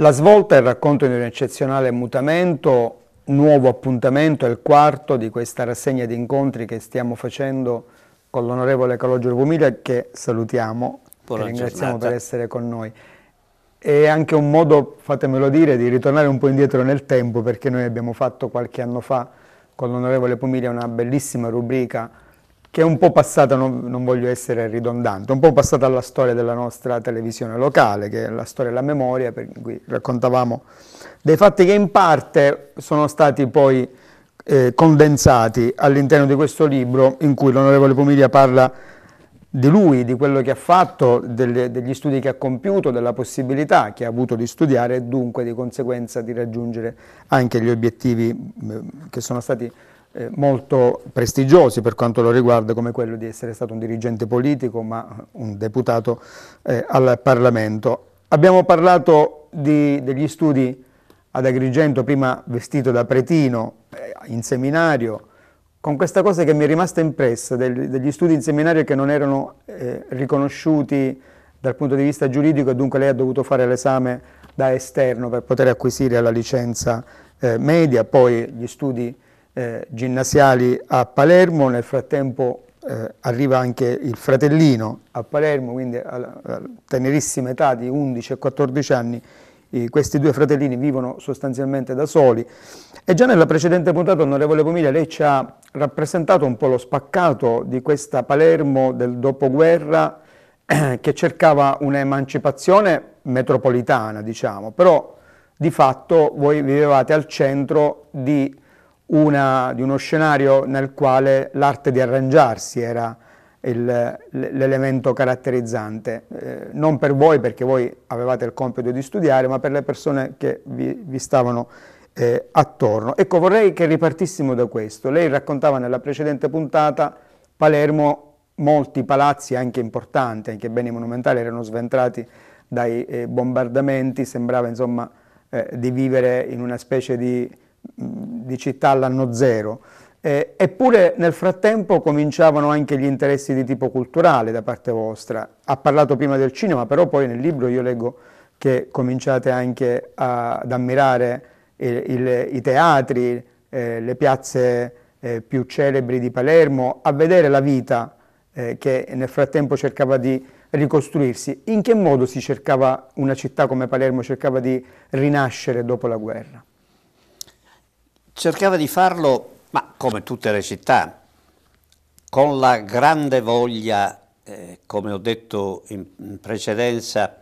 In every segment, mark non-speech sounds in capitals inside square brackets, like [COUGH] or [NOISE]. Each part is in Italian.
La svolta è il racconto di un eccezionale mutamento, nuovo appuntamento, è il quarto di questa rassegna di incontri che stiamo facendo con l'onorevole Calogero Pumiglia che salutiamo, Buona che ringraziamo giornata. per essere con noi. È anche un modo, fatemelo dire, di ritornare un po' indietro nel tempo perché noi abbiamo fatto qualche anno fa con l'onorevole Pumiglia una bellissima rubrica che è un po' passata, non, non, voglio essere ridondante, un po' passata alla storia della nostra televisione locale, che è la storia della memoria, per cui raccontavamo dei fatti che in parte sono stati poi eh, condensati all'interno di questo libro, in cui l'onorevole Pomiglia parla di lui, di quello che ha fatto, delle, degli studi che ha compiuto, della possibilità che ha avuto di studiare e dunque di conseguenza di raggiungere anche gli obiettivi eh, che sono stati eh, molto prestigiosi per quanto lo riguarda come quello di essere stato un dirigente politico ma un deputato eh, al Parlamento. Abbiamo parlato di, degli studi ad Agrigento, prima vestito da pretino, eh, in seminario, con questa cosa che mi è rimasta impressa, del, degli studi in seminario che non erano eh, riconosciuti dal punto di vista giuridico e dunque lei ha dovuto fare l'esame da esterno per poter acquisire la licenza eh, media, poi gli studi eh, ginnasiali a Palermo, nel frattempo eh, arriva anche il fratellino a Palermo, quindi alla, alla tenerissima età di 11 e 14 anni i, questi due fratellini vivono sostanzialmente da soli. E già nella precedente puntata, onorevole Pomiglia, lei ci ha rappresentato un po' lo spaccato di questa Palermo del dopoguerra eh, che cercava un'emancipazione metropolitana, diciamo, però di fatto voi vivevate al centro di una, di uno scenario nel quale l'arte di arrangiarsi era l'elemento caratterizzante, eh, non per voi perché voi avevate il compito di studiare, ma per le persone che vi, vi stavano eh, attorno. Ecco, vorrei che ripartissimo da questo. Lei raccontava nella precedente puntata Palermo, molti palazzi anche importanti, anche beni monumentali erano sventrati dai eh, bombardamenti, sembrava insomma eh, di vivere in una specie di di città all'anno zero. Eh, eppure nel frattempo cominciavano anche gli interessi di tipo culturale da parte vostra. Ha parlato prima del cinema, però poi nel libro io leggo che cominciate anche a, ad ammirare il, il, i teatri, eh, le piazze eh, più celebri di Palermo, a vedere la vita eh, che nel frattempo cercava di ricostruirsi. In che modo si cercava, una città come Palermo cercava di rinascere dopo la guerra? Cercava di farlo, ma come tutte le città, con la grande voglia, eh, come ho detto in, in precedenza,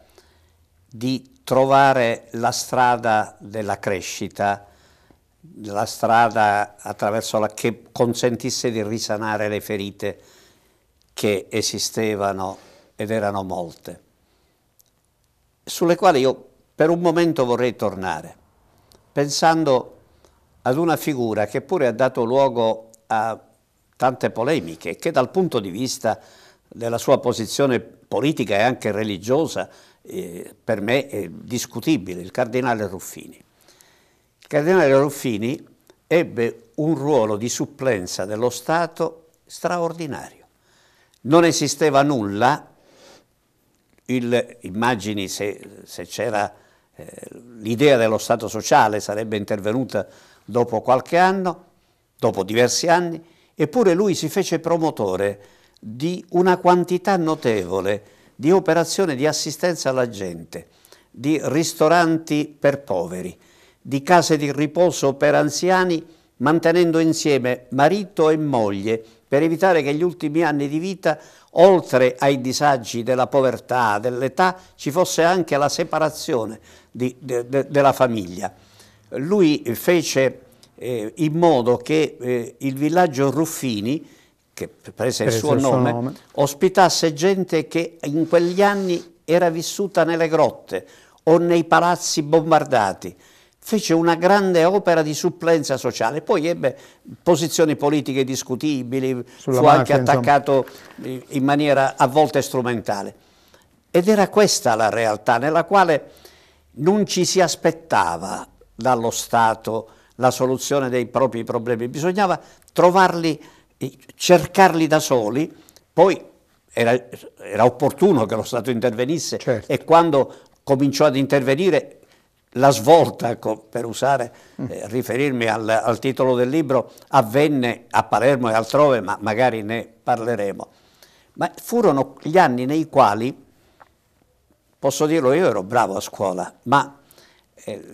di trovare la strada della crescita, la strada attraverso la che consentisse di risanare le ferite che esistevano ed erano molte, sulle quali io per un momento vorrei tornare, pensando ad una figura che pure ha dato luogo a tante polemiche, che dal punto di vista della sua posizione politica e anche religiosa, eh, per me è discutibile, il cardinale Ruffini. Il cardinale Ruffini ebbe un ruolo di supplenza dello Stato straordinario. Non esisteva nulla, il, immagini se, se c'era eh, l'idea dello Stato sociale sarebbe intervenuta dopo qualche anno, dopo diversi anni, eppure lui si fece promotore di una quantità notevole di operazioni di assistenza alla gente, di ristoranti per poveri, di case di riposo per anziani, mantenendo insieme marito e moglie per evitare che gli ultimi anni di vita, oltre ai disagi della povertà, dell'età, ci fosse anche la separazione di, de, de, della famiglia lui fece eh, in modo che eh, il villaggio Ruffini, che prese il suo, nome, nome, ospitasse gente che in quegli anni era vissuta nelle grotte o nei palazzi bombardati. Fece una grande opera di supplenza sociale, poi ebbe posizioni politiche discutibili, Sulla fu anche attaccato insomma. in maniera a volte strumentale. Ed era questa la realtà nella quale non ci si aspettava dallo Stato la soluzione dei propri problemi, bisognava trovarli, cercarli da soli, poi era, era opportuno che lo Stato intervenisse certo. e quando cominciò ad intervenire la svolta, per usare, eh, riferirmi al, al, titolo del libro, avvenne a Palermo e altrove, ma magari ne parleremo. Ma furono gli anni nei quali, posso dirlo, io ero bravo a scuola, ma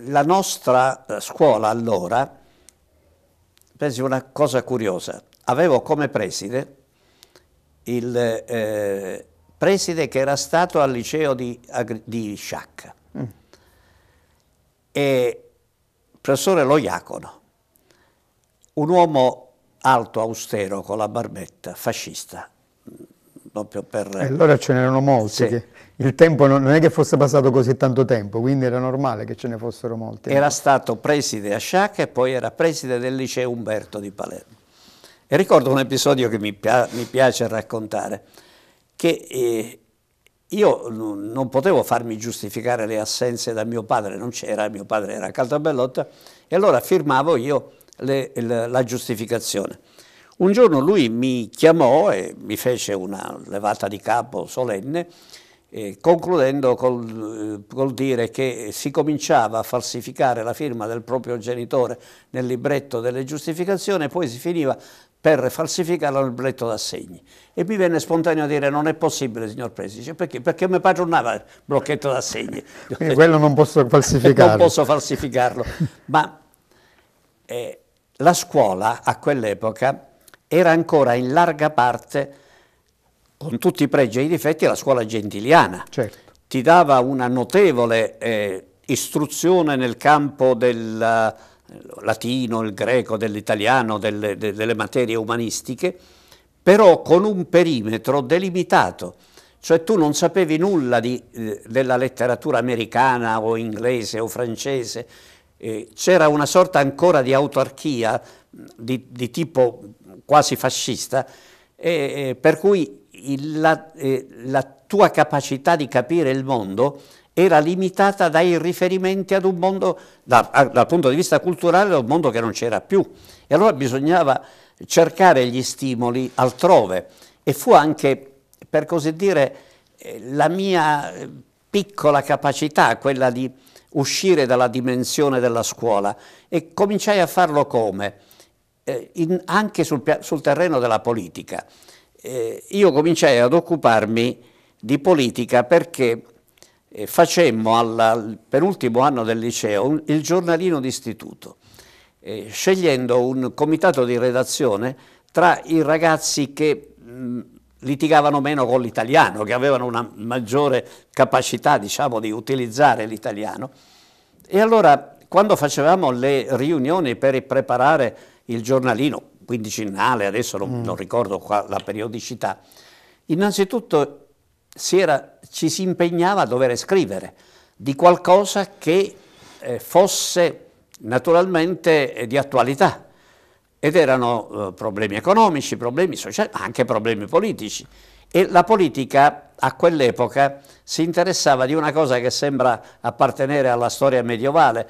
la nostra eh, scuola allora, pensi una cosa curiosa, avevo come preside il eh, preside che era stato al liceo di, di Sciacca mm. e professore Loiacono, un uomo alto, austero, con la barbetta, fascista. Proprio per... E allora ce n'erano molti. Sì. Il tempo non è che fosse passato così tanto tempo, quindi era normale che ce ne fossero molti. Era stato preside a Sciacca e poi era preside del liceo Umberto di Palermo. E ricordo un episodio che mi, pia mi piace raccontare, che eh, io non potevo farmi giustificare le assenze da mio padre, non c'era, mio padre era a Caltabellotta, e allora firmavo io le, la giustificazione. Un giorno lui mi chiamò e mi fece una levata di capo solenne, eh, concludendo col, col, dire che si cominciava a falsificare la firma del proprio genitore nel libretto delle giustificazioni e poi si finiva per falsificarlo nel biglietto d'assegni. E mi venne spontaneo dire non è possibile, signor Presidente, perché? Perché mi padronava il blocchetto d'assegni. [LAUGHS] Quindi quello non posso [LAUGHS] falsificarlo. non posso falsificarlo. Ma eh, la scuola a quell'epoca era ancora in larga parte, con tutti i pregi e i difetti, la scuola gentiliana. Certo. Ti dava una notevole eh, istruzione nel campo del latino, il greco, dell'italiano, delle, delle materie umanistiche, però con un perimetro delimitato, cioè tu non sapevi nulla di, eh, della letteratura americana o inglese o francese, eh, c'era una sorta ancora di autarchia di, di tipo quasi fascista, eh, per cui il, la, eh, la tua capacità di capire il mondo era limitata dai riferimenti ad un mondo, da, a, dal punto di vista culturale, ad un mondo che non c'era più. E allora bisognava cercare gli stimoli altrove. E fu anche, per così dire, eh, la mia eh, piccola capacità, quella di uscire dalla dimensione della scuola. E cominciai a farlo come? Eh, in, anche sul, sul, terreno della politica. Eh, io cominciai ad occuparmi di politica perché eh, facemmo al penultimo anno del liceo un, il giornalino d'istituto, eh, scegliendo un comitato di redazione tra i ragazzi che mh, litigavano meno con l'italiano, che avevano una maggiore capacità diciamo, di utilizzare l'italiano. E allora quando facevamo le riunioni per preparare il giornalino, quindicinale, adesso non, mm. non ricordo la periodicità, innanzitutto si era, ci si impegnava a dover scrivere di qualcosa che eh, fosse naturalmente eh, di attualità ed erano eh, problemi economici, problemi sociali, ma anche problemi politici. E la politica a quell'epoca si interessava di una cosa che sembra appartenere alla storia medievale,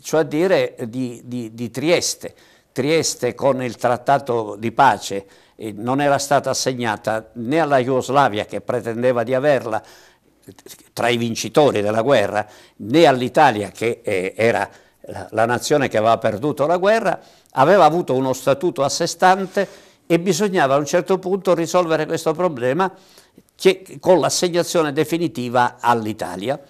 cioè dire di, di, di Trieste. Trieste con il trattato di pace non era stata assegnata né alla Jugoslavia che pretendeva di averla tra i vincitori della guerra, né all'Italia che eh, era la, nazione che aveva perduto la guerra, aveva avuto uno statuto a sé stante e bisognava a un certo punto risolvere questo problema con l'assegnazione definitiva all'Italia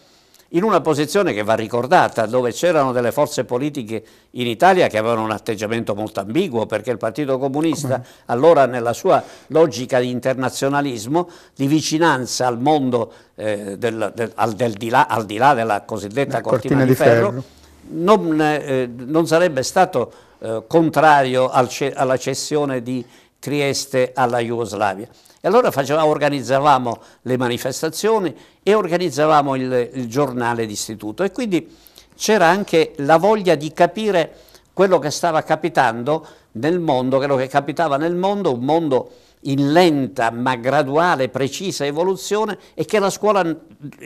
in una posizione che va ricordata, dove c'erano delle forze politiche in Italia che avevano un atteggiamento molto ambiguo, perché il Partito Comunista allora nella sua logica di internazionalismo, di vicinanza al mondo eh, del, del, al, del di là, al di là della cosiddetta cortina, cortina, di, ferro, ferro. Non, eh, non, sarebbe stato eh, contrario al, alla cessione di Trieste alla Jugoslavia. Allora facevamo, organizzavamo le manifestazioni e organizzavamo il, il giornale d'istituto e quindi c'era anche la voglia di capire quello che stava capitando nel mondo, quello che capitava nel mondo, un mondo in lenta ma graduale, precisa evoluzione e che la scuola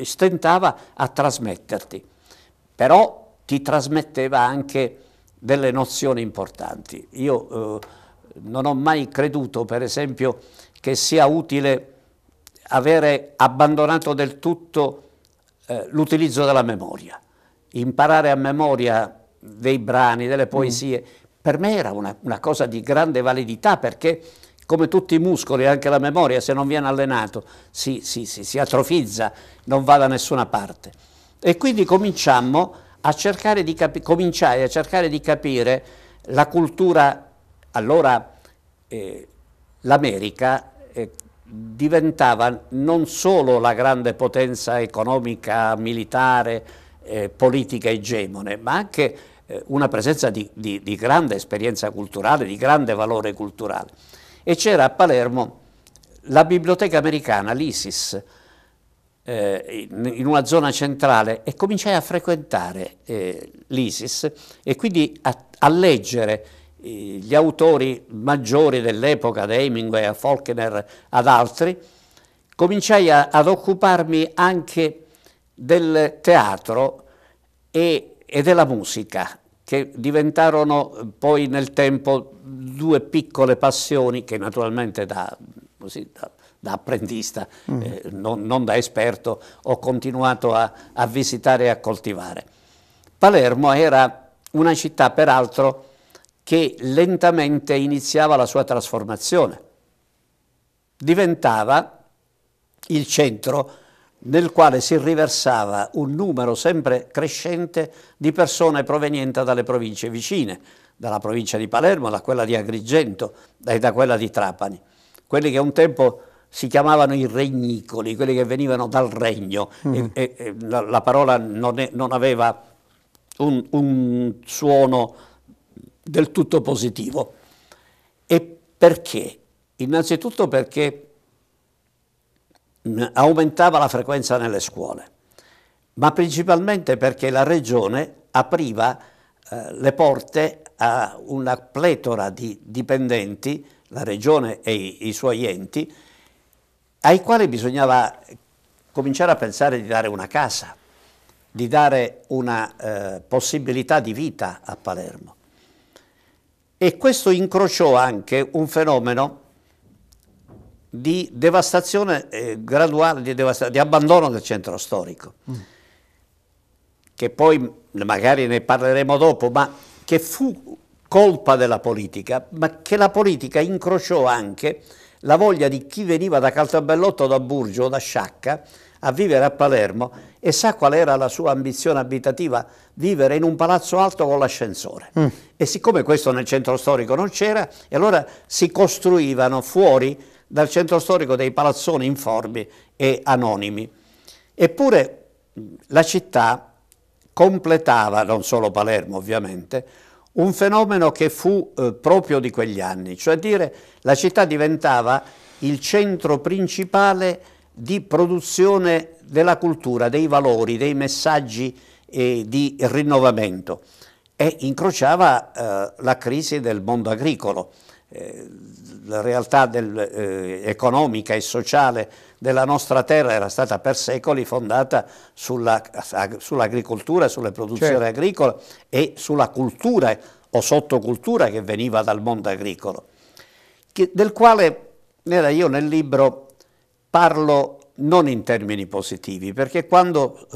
stentava a trasmetterti. Però ti trasmetteva anche delle nozioni importanti. Io eh, non ho mai creduto, per esempio, che sia utile avere abbandonato del tutto eh, l'utilizzo della memoria. imparare a memoria dei brani, delle poesie, mm. per me era una, una, cosa di grande validità perché come tutti i muscoli, anche la memoria, se non viene allenato, si, si, si, si atrofizza, non va da nessuna parte. E quindi cominciammo a cercare di cominciai a cercare di capire la cultura, allora eh, l'America eh, diventava non solo la grande potenza economica, militare, eh, politica egemone, ma anche eh, una presenza di, di, di, grande esperienza culturale, di grande valore culturale. E c'era a Palermo la biblioteca americana, l'ISIS, eh, in, una zona centrale e cominciai a frequentare eh, l'ISIS e quindi a, a leggere gli autori maggiori dell'epoca, da Hemingway a Faulkner ad altri, cominciai a, ad occuparmi anche del teatro e, e, della musica, che diventarono poi nel tempo due piccole passioni che naturalmente da, così, da, da apprendista, mm. eh, non, non, da esperto, ho continuato a, a visitare e a coltivare. Palermo era una città peraltro che lentamente iniziava la sua trasformazione. Diventava il centro nel quale si riversava un numero sempre crescente di persone provenienti dalle province vicine, dalla provincia di Palermo, da quella di Agrigento e da quella di Trapani. Quelli che un tempo si chiamavano i regnicoli, quelli che venivano dal regno, mm. e, e, la, la, parola non, è, non aveva un, un suono del tutto positivo. E perché? Innanzitutto perché aumentava la frequenza nelle scuole, ma principalmente perché la regione apriva eh, le porte a una pletora di dipendenti, la regione e i, i suoi enti, ai quali bisognava cominciare a pensare di dare una casa, di dare una eh, possibilità di vita a Palermo. E questo incrociò anche un fenomeno di devastazione eh, graduale, di, devasta di, abbandono del centro storico, mm. che poi magari ne parleremo dopo, ma che fu colpa della politica, ma che la politica incrociò anche la voglia di chi veniva da Caltabellotto, da Burgio o da Sciacca a vivere a Palermo e sa qual era la sua ambizione abitativa? Vivere in un palazzo alto con l'ascensore. Mm. E siccome questo nel centro storico non c'era, e allora si costruivano fuori dal centro storico dei palazzoni informi e anonimi. Eppure la città completava, non solo Palermo ovviamente, un fenomeno che fu eh, proprio di quegli anni, cioè dire la città diventava il centro principale di produzione della cultura, dei valori, dei messaggi eh, di rinnovamento e incrociava eh, la crisi del mondo agricolo. Eh, la realtà del, eh, economica e sociale della nostra terra era stata per secoli fondata sull'agricoltura, sull sulle produzioni certo. agricole e sulla cultura o sottocultura che veniva dal mondo agricolo, che, del quale io nel libro parlo non in termini positivi, perché quando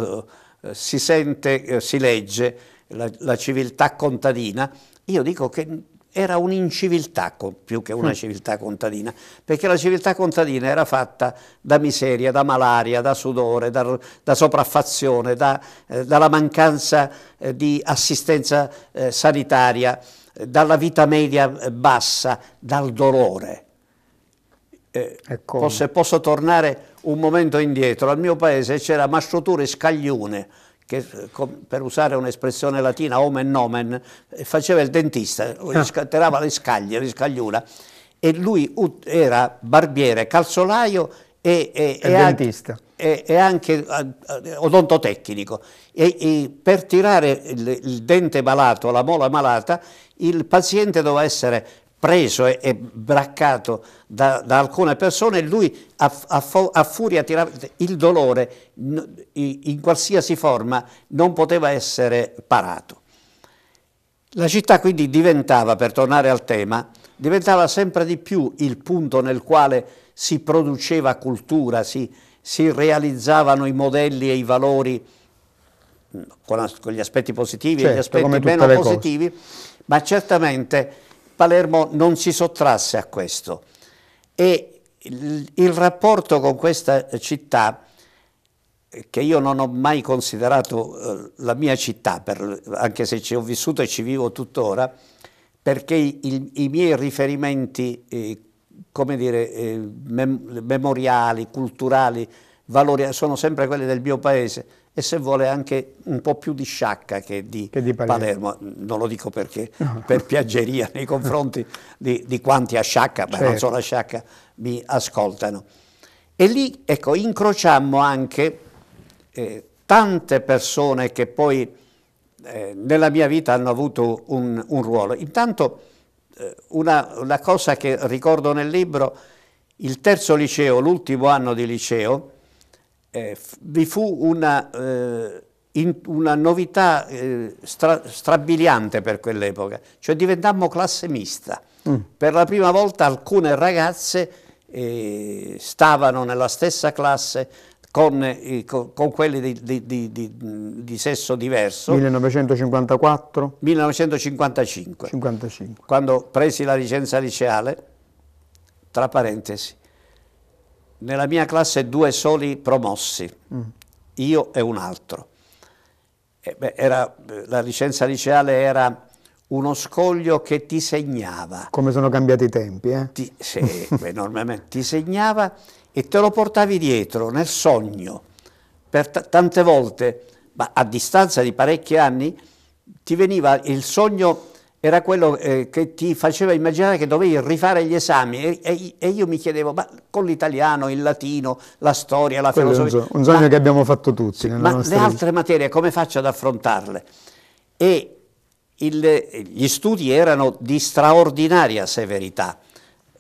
eh, si sente, eh, si legge la, la, civiltà contadina, io dico che era un'inciviltà più che una mm. civiltà contadina, perché la civiltà contadina era fatta da miseria, da malaria, da sudore, da, da sopraffazione, da, eh, dalla mancanza eh, di assistenza eh, sanitaria, dalla vita media eh, bassa, dal dolore. Eh, posso, posso tornare un momento indietro, al mio paese c'era Mastroture Scaglione, che per usare un'espressione latina, omen nomen, faceva il dentista, ah. tirava le scaglie, le scagliuna, e lui era barbiere, calzolaio e, e, e dentista. E, e, anche odontotecnico. E, e per tirare il, il, dente malato, la mola malata, il paziente doveva essere preso e, e braccato da, da, alcune persone, lui a, a, a furia tirava il dolore in qualsiasi forma non poteva essere parato. La città quindi diventava, per tornare al tema, diventava sempre di più il punto nel quale si produceva cultura, si, si realizzavano i modelli e i valori con, con gli aspetti positivi certo, e gli aspetti meno positivi, ma certamente Palermo non si sottrasse a questo. E il, il rapporto con questa città, che io non ho mai considerato eh, la mia città, per, anche se ci ho vissuto e ci vivo tuttora, perché i, i miei riferimenti, eh, come dire, eh, mem memoriali, culturali, valori, sono sempre quelli del mio paese e se vuole anche un po' più di sciacca che di, che di Palermo. Palermo. Non lo dico perché, [LAUGHS] per piaggeria nei confronti di, di quanti a sciacca, ma certo. non solo a sciacca, mi ascoltano. E lì, ecco, incrociammo anche eh, tante persone che poi eh, nella mia vita hanno avuto un, un ruolo. Intanto eh, una, una cosa che ricordo nel libro, il terzo liceo, l'ultimo anno di liceo, eh, vi fu una, eh, in, una novità eh, stra, strabiliante per quell'epoca, cioè diventammo classe mista. Mm. Per la prima volta alcune ragazze eh, stavano nella stessa classe con, eh, con, con quelli di, di, di, di, sesso diverso. 1954? 1955. 55. Quando presi la licenza liceale, tra parentesi, nella mia classe due soli promossi, mm. io e un altro. E beh, era, la licenza liceale era uno scoglio che ti segnava. Come sono cambiati i tempi, eh? Ti, [LAUGHS] sì, enormemente. Ti segnava e te lo portavi dietro nel sogno. Per tante volte, ma a distanza di parecchi anni, ti veniva il sogno era quello eh, che ti faceva immaginare che dovevi rifare gli esami e, e, io mi chiedevo, ma con l'italiano, il latino, la storia, la quello filosofia... Un, un sogno ma, che abbiamo fatto tutti. ma le altre materie come faccio ad affrontarle? E il, gli studi erano di straordinaria severità,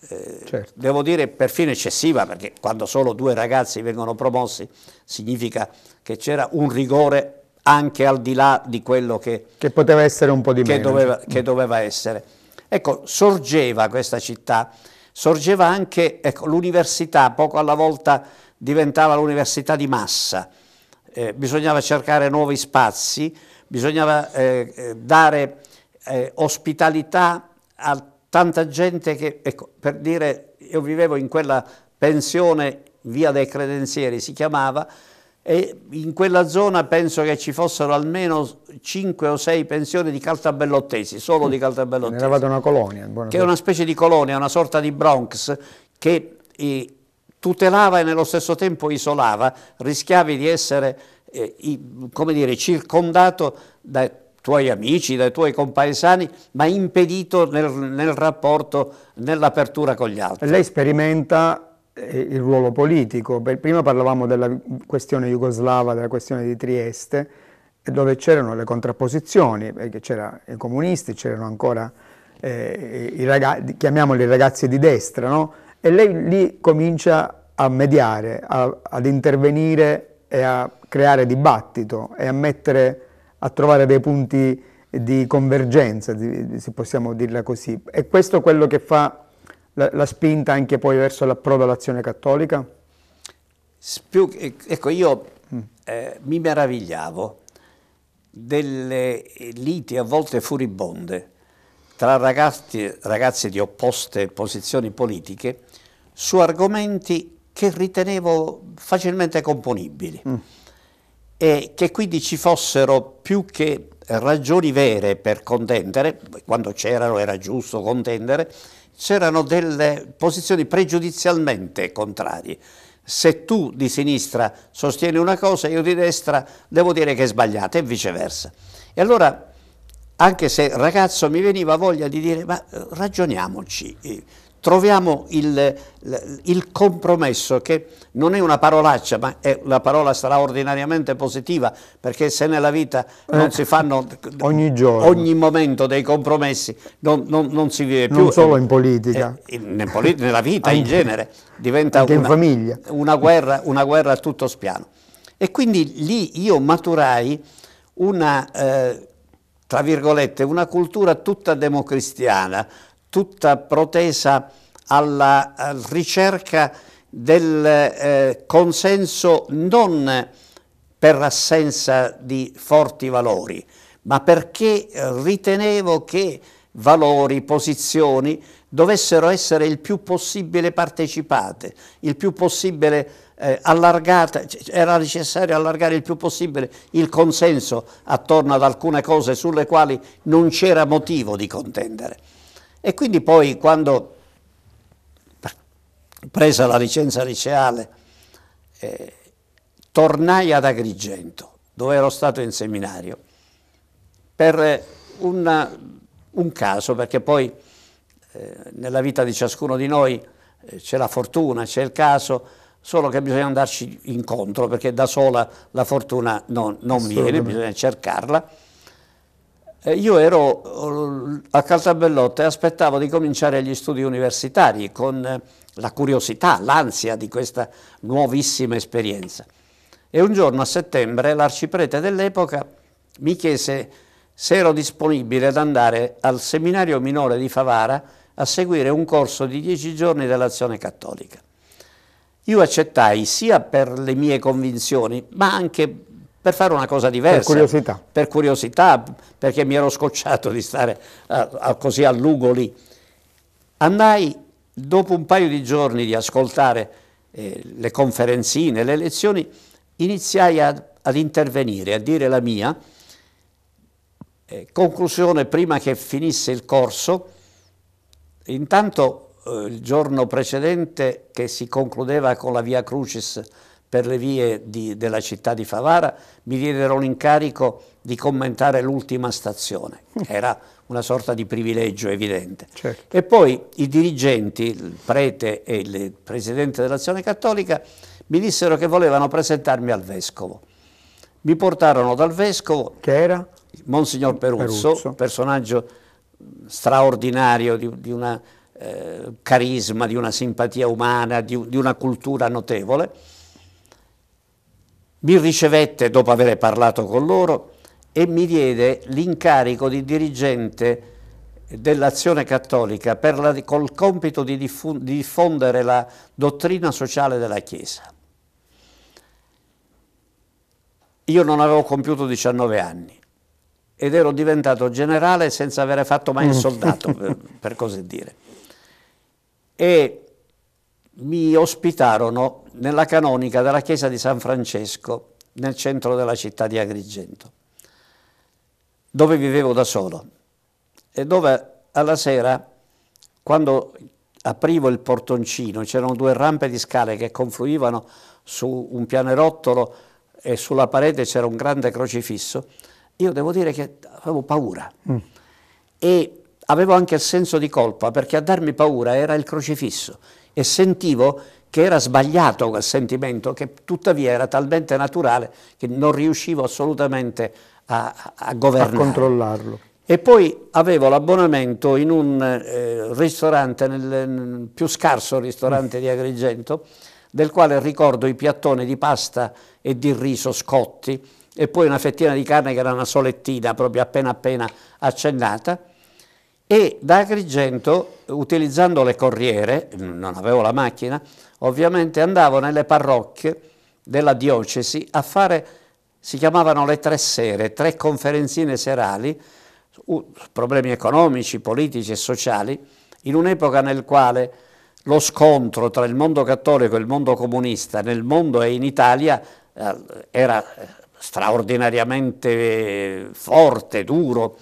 eh, certo. devo dire perfino eccessiva, perché quando solo due ragazzi vengono promossi significa che c'era un rigore anche al di là di quello che, che poteva essere un po' di che meno. Doveva, che doveva essere. Ecco, sorgeva questa città, sorgeva anche ecco, l'università, poco alla volta diventava l'università di massa, eh, bisognava cercare nuovi spazi, bisognava eh, eh dare eh, ospitalità a tanta gente che, ecco, per dire, io vivevo in quella pensione via dei credenzieri, si chiamava, e in quella zona penso che ci fossero almeno 5 o 6 pensioni di caltabellottesi, solo di caltabellottesi. Eravate una colonia. Che è una specie di colonia, una sorta di Bronx che eh, tutelava e nello stesso tempo isolava, rischiavi di essere, eh, come dire, circondato dai tuoi amici, dai tuoi compaesani, ma impedito nel, nel rapporto, nell'apertura con gli altri. Lei sperimenta il ruolo politico. Prima parlavamo della questione jugoslava, della questione di Trieste, dove c'erano le contrapposizioni, perché c'erano i comunisti, c'erano ancora eh, i ragazzi, chiamiamoli ragazzi di destra, no? e lei lì comincia a mediare, a, ad intervenire e a creare dibattito e a mettere, a trovare dei punti di convergenza, se possiamo dirla così. E questo è quello che fa la, la spinta anche poi verso l'approdo all'azione cattolica? Più, ecco, io mm. eh, mi meravigliavo delle liti a volte furibonde tra ragazzi, ragazzi di opposte posizioni politiche su argomenti che ritenevo facilmente componibili mm. e che quindi ci fossero più che ragioni vere per contendere, quando c'erano era giusto contendere, c'erano delle posizioni pregiudizialmente contrarie. Se tu di sinistra sostieni una cosa, io di destra devo dire che è sbagliata e viceversa. E allora, anche se ragazzo mi veniva voglia di dire, ma eh, ragioniamoci, troviamo il, il, compromesso che non è una parolaccia ma è una parola straordinariamente positiva perché se nella vita non eh, si fanno ogni, giorno. ogni momento dei compromessi non, non, non si vive più. Non solo in politica. Eh, in, in, nella vita in genere diventa una, una, guerra, una guerra a tutto spiano. E quindi lì io maturai una, eh, tra virgolette, una cultura tutta democristiana, tutta protesa alla, ricerca del eh, consenso non per assenza di forti valori, ma perché ritenevo che valori, posizioni dovessero essere il più possibile partecipate, il più possibile eh, allargate, era necessario allargare il più possibile il consenso attorno ad alcune cose sulle quali non c'era motivo di contendere. E quindi poi quando presa la licenza liceale eh, tornai ad Agrigento, dove ero stato in seminario, per una, un caso, perché poi eh, nella vita di ciascuno di noi eh, c'è la fortuna, c'è il caso, solo che bisogna andarci incontro, perché da sola la fortuna non, non viene, bisogna cercarla. Eh, io ero a Caltabellotta e aspettavo di cominciare gli studi universitari con eh, la curiosità, l'ansia di questa nuovissima esperienza. E un giorno a settembre l'arciprete dell'epoca mi chiese se ero disponibile ad andare al seminario minore di Favara a seguire un corso di dieci giorni dell'azione cattolica. Io accettai sia per le mie convinzioni, ma anche per fare una cosa diversa. Per curiosità. Per curiosità, perché mi ero scocciato di stare a, a, così a lungo lì. Andai, dopo un paio di giorni di ascoltare eh, le conferenzine, le lezioni, iniziai a, ad intervenire, a dire la mia, eh, conclusione, prima che finisse il corso, intanto eh, il giorno precedente che si concludeva con la Via Crucis per le vie di, della città di Favara, mi diedero l'incarico di commentare l'ultima stazione. Era una sorta di privilegio evidente. Certo. E poi i dirigenti, il prete e il presidente dell'Azione Cattolica, mi dissero che volevano presentarmi al vescovo. Mi portarono dal vescovo. Che era? Monsignor Peruzzo, Peruzzo. personaggio straordinario di, di una eh, carisma, di una simpatia umana, di, di una cultura notevole. Mi ricevette dopo aver parlato con loro e mi diede l'incarico di dirigente dell'azione cattolica per la, col compito di, di diffondere la dottrina sociale della Chiesa. Io non avevo compiuto 19 anni ed ero diventato generale senza avere fatto mai il mm. soldato, per, per così dire. E mi ospitarono nella canonica della chiesa di San Francesco, nel centro della città di Agrigento, dove vivevo da solo e dove alla sera, quando aprivo il portoncino, c'erano due rampe di scale che confluivano su un pianerottolo e sulla parete c'era un grande crocifisso, io devo dire che avevo paura mm. e avevo anche il senso di colpa perché a darmi paura era il crocifisso e sentivo che era sbagliato quel sentimento che tuttavia era talmente naturale che non riuscivo assolutamente a, a governare. A controllarlo. E poi avevo l'abbonamento in un eh, ristorante, nel, nel, più scarso ristorante di Agrigento, del quale ricordo i piattoni di pasta e di riso scotti, e poi una fettina di carne che era una solettina proprio appena appena accennata e da Agrigento utilizzando le corriere, non avevo la macchina, ovviamente andavo nelle parrocchie della diocesi a fare, si chiamavano le tre sere, tre conferenzine serali su problemi economici, politici e sociali, in un'epoca nel quale lo scontro tra il mondo cattolico e il mondo comunista nel mondo e in Italia eh, era straordinariamente forte, duro.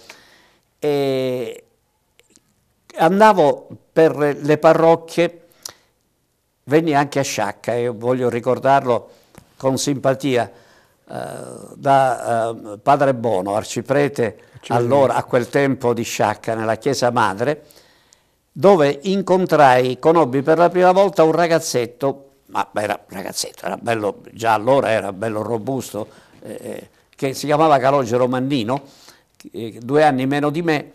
E andavo per le parrocchie, venni anche a Sciacca e voglio ricordarlo con simpatia eh, da eh, Padre Bono, arciprete allora, a quel tempo di Sciacca, nella chiesa madre, dove incontrai, conobbi per la prima volta un ragazzetto, ma era ragazzetto, era bello, già allora era bello robusto, eh, che si chiamava Calogero Mannino, eh, due anni meno di me,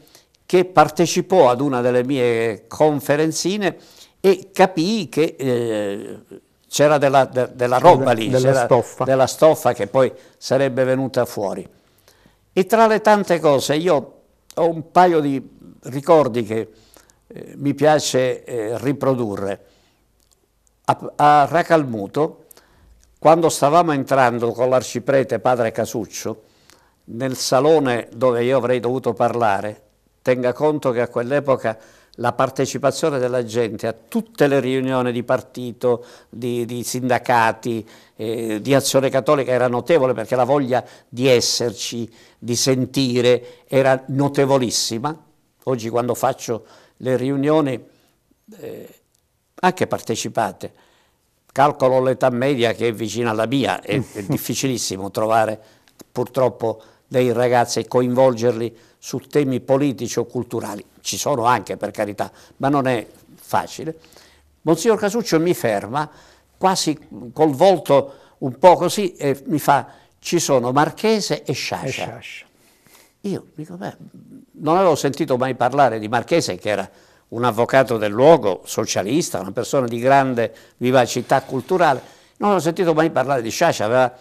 che partecipò ad una delle mie conferenzine e capì che eh, c'era della, de, della, roba lì, della stoffa. della stoffa che poi sarebbe venuta fuori. E tra le tante cose io ho un paio di ricordi che eh, mi piace eh, riprodurre. A, a Racalmuto quando stavamo entrando con l'arciprete padre Casuccio, nel salone dove io avrei dovuto parlare, tenga conto che a quell'epoca la partecipazione della gente a tutte le riunioni di partito, di, di sindacati, eh, di azione cattolica era notevole perché la voglia di esserci, di sentire era notevolissima. Oggi quando faccio le riunioni, eh, anche partecipate, calcolo l'età media che è vicina alla mia, è, è difficilissimo trovare purtroppo dei ragazzi e coinvolgerli su temi politici o culturali. Ci sono anche, per carità, ma non è facile. Monsignor Casuccio mi ferma, quasi col volto un po' così, e mi fa, ci sono Marchese e Sciascia. Io dico, beh, non avevo sentito mai parlare di Marchese, che era un avvocato del luogo, socialista, una persona di grande vivacità culturale, non avevo sentito mai parlare di Sciascia, aveva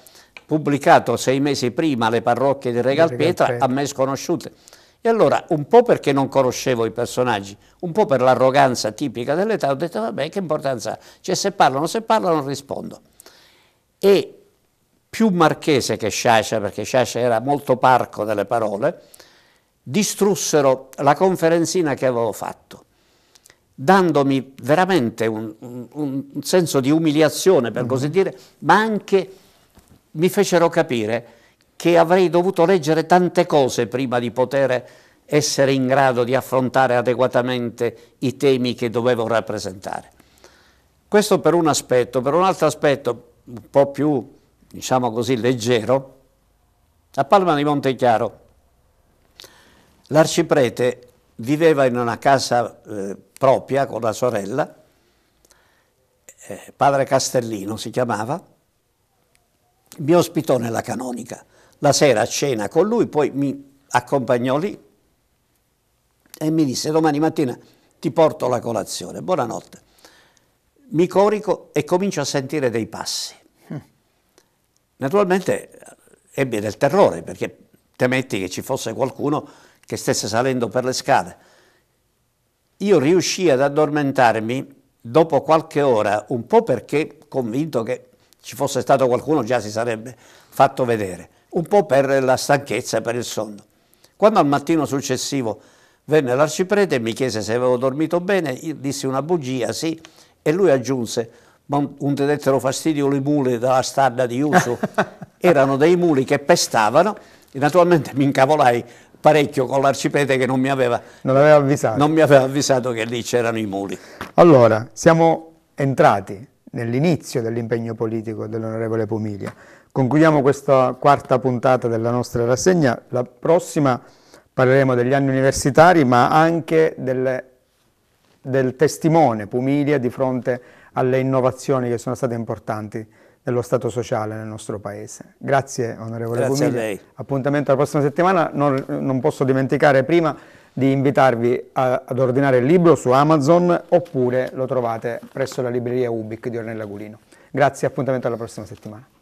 pubblicato sei mesi prima Le parrocchie di Regalpietra, a me sconosciute. E allora, un po' perché non conoscevo i personaggi, un po' per l'arroganza tipica dell'età, ho detto, vabbè, che importanza ha? Cioè, se parlano, se parlano, rispondo. E più marchese che Sciascia, perché Sciascia era molto parco delle parole, distrussero la conferenzina che avevo fatto, dandomi veramente un, un, un senso di umiliazione, per mm -hmm. così dire, ma anche mi fecero capire che avrei dovuto leggere tante cose prima di poter essere in grado di affrontare adeguatamente i temi che dovevo rappresentare. Questo per un aspetto, per un altro aspetto un po' più, diciamo così, leggero, a Palma di Montechiaro l'arciprete viveva in una casa eh, propria con la sorella, eh, padre Castellino si chiamava, mi ospitò nella canonica. La sera a cena con lui, poi mi accompagnò lì e mi disse domani mattina ti porto la colazione, buonanotte. Mi corico e comincio a sentire dei passi. Naturalmente ebbe del terrore perché temetti che ci fosse qualcuno che stesse salendo per le scale. Io riuscii ad addormentarmi dopo qualche ora, un po' perché convinto che ci fosse stato qualcuno già si sarebbe fatto vedere, un po' per la stanchezza e per il sonno. Quando al mattino successivo venne l'arciprete e mi chiese se avevo dormito bene, io dissi una bugia, sì, e lui aggiunse, ma un te dettero fastidio le mule dalla stalla di uso, [LAUGHS] erano dei muli che pestavano, e naturalmente mi incavolai parecchio con l'arciprete che non mi aveva, non aveva avvisato. Non mi aveva avvisato che lì c'erano i muli. Allora, siamo entrati nell'inizio dell'impegno politico dell'onorevole Pomilia. Concludiamo questa quarta puntata della nostra rassegna, la prossima parleremo degli anni universitari ma anche delle, del testimone Pumilia di fronte alle innovazioni che sono state importanti dello Stato sociale nel nostro Paese. Grazie onorevole Grazie Pumilia. a lei. Appuntamento alla prossima settimana, non, non posso dimenticare prima di invitarvi a, ad ordinare il libro su Amazon oppure lo trovate presso la libreria Ubic di Ornella Gulino. Grazie, appuntamento alla prossima settimana.